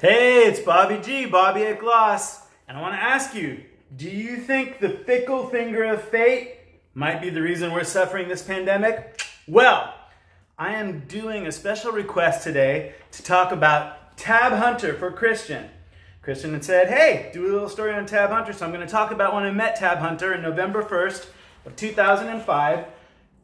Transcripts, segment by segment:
Hey, it's Bobby G, Bobby at Gloss, and I want to ask you, do you think the fickle finger of fate might be the reason we're suffering this pandemic? Well, I am doing a special request today to talk about Tab Hunter for Christian. Christian had said, hey, do a little story on Tab Hunter, so I'm going to talk about when I met Tab Hunter on November 1st of 2005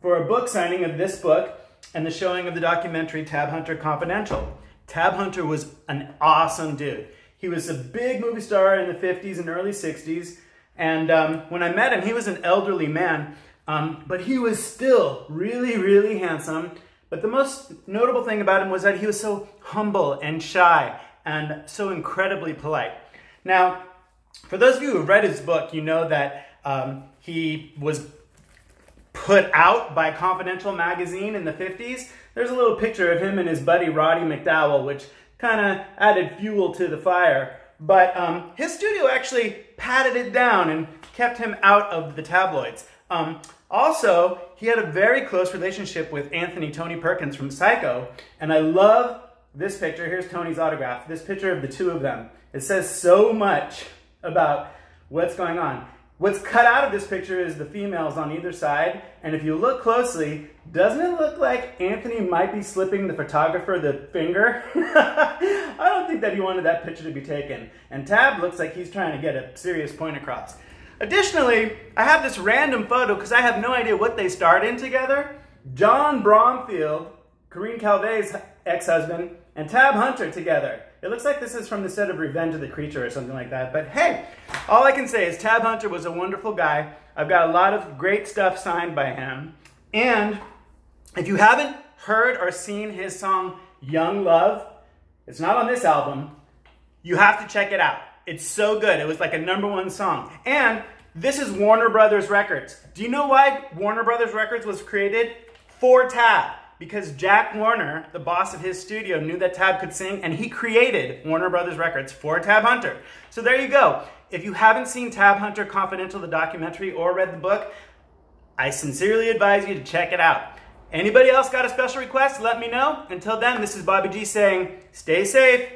for a book signing of this book and the showing of the documentary Tab Hunter Confidential. Tab Hunter was an awesome dude. He was a big movie star in the 50s and early 60s. And um, when I met him, he was an elderly man, um, but he was still really, really handsome. But the most notable thing about him was that he was so humble and shy and so incredibly polite. Now, for those of you who read his book, you know that um, he was put out by Confidential magazine in the 50s. There's a little picture of him and his buddy Roddy McDowall, which kind of added fuel to the fire. But um, his studio actually patted it down and kept him out of the tabloids. Um, also, he had a very close relationship with Anthony Tony Perkins from Psycho, and I love this picture. Here's Tony's autograph. This picture of the two of them. It says so much about what's going on. What's cut out of this picture is the females on either side, and if you look closely, doesn't it look like Anthony might be slipping the photographer the finger? I don't think that he wanted that picture to be taken. And Tab looks like he's trying to get a serious point across. Additionally, I have this random photo because I have no idea what they starred in together. John Bromfield, Corinne Calvet's ex-husband, and Tab Hunter together. It looks like this is from the set of Revenge of the Creature or something like that. But hey, all I can say is Tab Hunter was a wonderful guy. I've got a lot of great stuff signed by him. And if you haven't heard or seen his song Young Love, it's not on this album. You have to check it out. It's so good. It was like a number one song. And this is Warner Brothers Records. Do you know why Warner Brothers Records was created? For Tab because Jack Warner, the boss of his studio, knew that Tab could sing and he created Warner Brothers Records for Tab Hunter. So there you go. If you haven't seen Tab Hunter Confidential, the documentary, or read the book, I sincerely advise you to check it out. Anybody else got a special request? Let me know. Until then, this is Bobby G saying, stay safe,